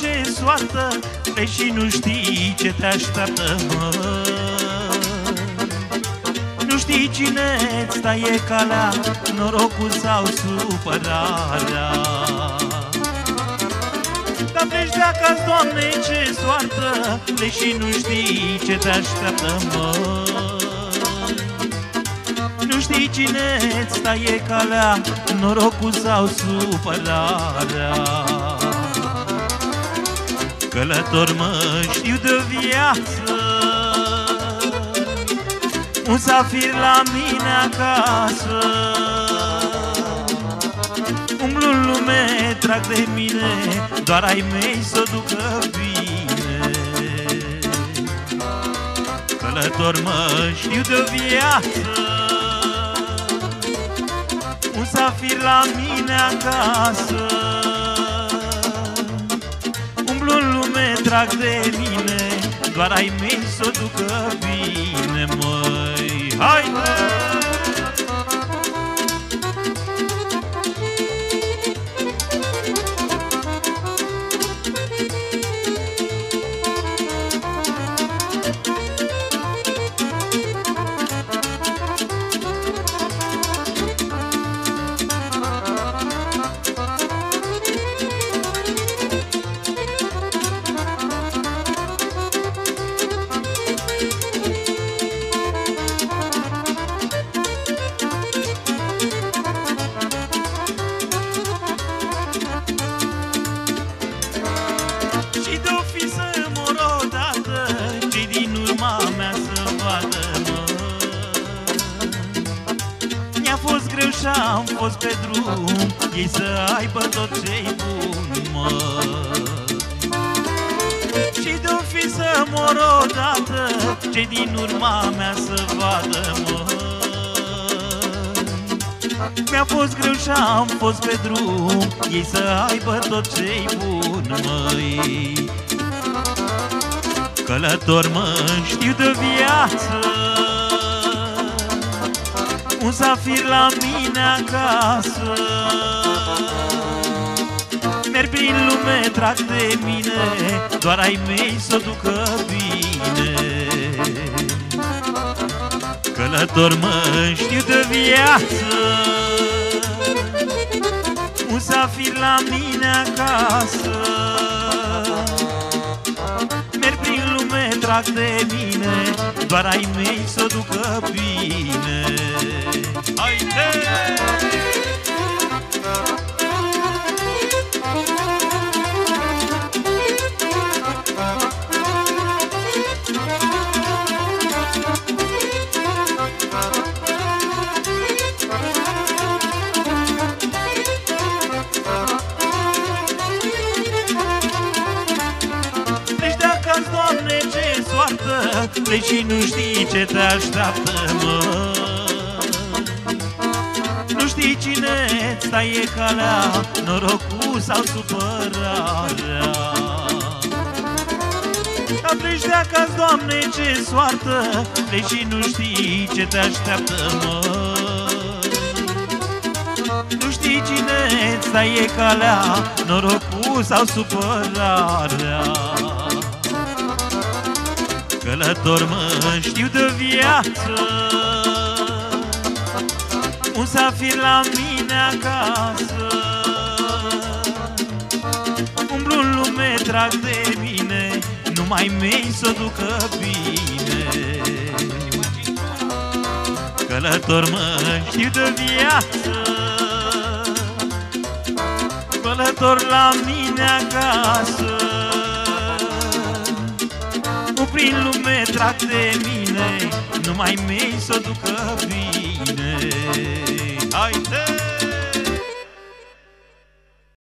ce soartă și nu știi ce te așteaptă, mă Nu știi cine îți taie calea Norocul sau supărarea. Dar pleci de acasă, Doamne, ce soartă Deși nu știi ce te așteaptă, mă. Nu știi cine îți taie calea Norocul sau supărarea Călător mă știu de viață. Un safir la mine acasă. Umblu în lume, trag de mine Doar ai mei să o ducă bine. Călător mă știu de viață. Un safir la mine acasă drag de mine Doar ai mei să o ducă bine, măi Haide! greu și-am fost pe drum Ei să aibă tot ce-i bun, mă. Și de-o fi să mor odată ce din urma mea să vadă, mă. Mi-a fost greu și-am fost pe drum Ei să aibă tot ce-i bun, măi. Călător mă știu de viață. un zafir la mine acasă. Merg prin lume, trag de mine Doar ai mei să o ducă bine. Călător mă știu de viață. Un zafir la mine acasă. Merg prin lume, trag de mine Doar ai mei să o ducă bine. Doamne, ce soartă Pleci și nu știi ce te așteaptă, mă. Nu știi cine îți taie calea Norocul sau supărarea. Dar pleci de acasă, Doamne, ce soartă Pleci și nu știi ce te așteaptă, mă. Nu știi cine îți taie calea Norocul sau supărarea Călător mă știu de viață. Un safir la mine acasă. Umblu în lume, trag de mine Numai mei să o ducă bine. Călător mă știu de viață. Călător la mine acasă prin lume trag de mine Numai mei să o ducă bine Haide!